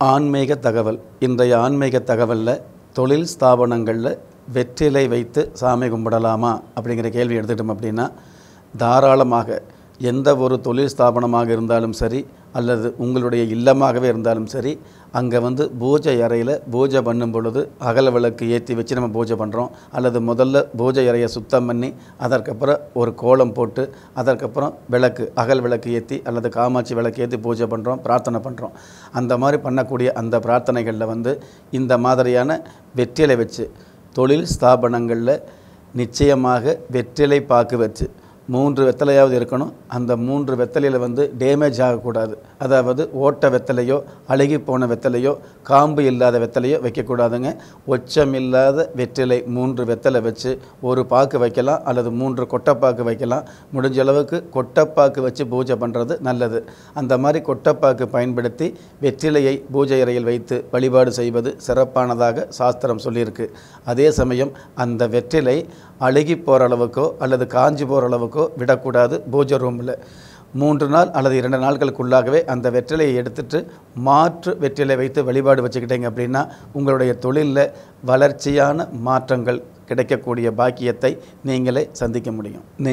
ஆன்மீக தகவல். இன்றைய ஆன்மீக தகவலில் தொழில் ஸ்தாபனங்களில் வெற்றிலை வைத்து சாமி கும்பிடலாமா அப்படிங்கிற கேள்வி எடுத்துக்கிட்டோம் அப்படின்னா தாராளமாக எந்த ஒரு தொழில் ஸ்தாபனமாக இருந்தாலும் சரி அல்லது உங்களுடைய இல்லமாகவே இருந்தாலும் சரி அங்கே வந்து பூஜை அறையில் பூஜை பண்ணும் பொழுது அகல விளக்கு ஏற்றி வச்சு நம்ம பூஜை பண்ணுறோம் அல்லது முதல்ல பூஜை அறையை சுத்தம் பண்ணி அதற்கப்புறம் ஒரு கோலம் போட்டு அதற்கப்புறம் விளக்கு அகல் விளக்கு ஏற்றி அல்லது காமாட்சி விளக்கு ஏற்றி பூஜை பண்ணுறோம் பிரார்த்தனை பண்ணுறோம் அந்த மாதிரி பண்ணக்கூடிய அந்த பிரார்த்தனைகளில் வந்து இந்த மாதிரியான வெற்றிலை வச்சு தொழில் ஸ்தாபனங்களில் நிச்சயமாக வெற்றிலை பாக்கு வச்சு மூன்று வெத்தலையாவது இருக்கணும். அந்த மூன்று வெத்தலையில் வந்து டேமேஜ் ஆகக்கூடாது. அதாவது ஓட்ட வெத்தலையோ அழுகி போன வெத்தலையோ காம்பு இல்லாத வெத்தலையோ வைக்கக்கூடாதுங்க. ஒச்சம் இல்லாத வெற்றிலை மூன்று வெத்தலை வச்சு ஒரு பாக்கு வைக்கலாம் அல்லது மூன்று கொட்டைப்பாக்கு வைக்கலாம். முடிஞ்ச அளவுக்கு கொட்டைப்பாக்கு வச்சு பூஜை பண்ணுறது நல்லது. அந்த மாதிரி கொட்டைப்பாக்கு பயன்படுத்தி வெற்றிலையை பூஜை அறையில் வைத்து வழிபாடு செய்வது சிறப்பானதாக சாஸ்திரம் சொல்லியிருக்கு. அதே சமயம் அந்த வெற்றிலை அழுகி போகிற அளவுக்கோ அல்லது காஞ்சி போகிற அளவுக்கோ விடக்கூடாது பூஜை ரூமில் மூன்று நாள் அல்லது இரண்டு நாட்களுக்குள்ளாகவே அந்த வெற்றிலையை எடுத்துட்டு மாற்று வெற்றிலை வைத்து வழிபாடு வச்சுக்கிட்டீங்க அப்படின்னா உங்களுடைய தொழிலில் வளர்ச்சியான மாற்றங்கள் கிடைக்கக்கூடிய பாக்கியத்தை நீங்களே சந்திக்க முடியும்.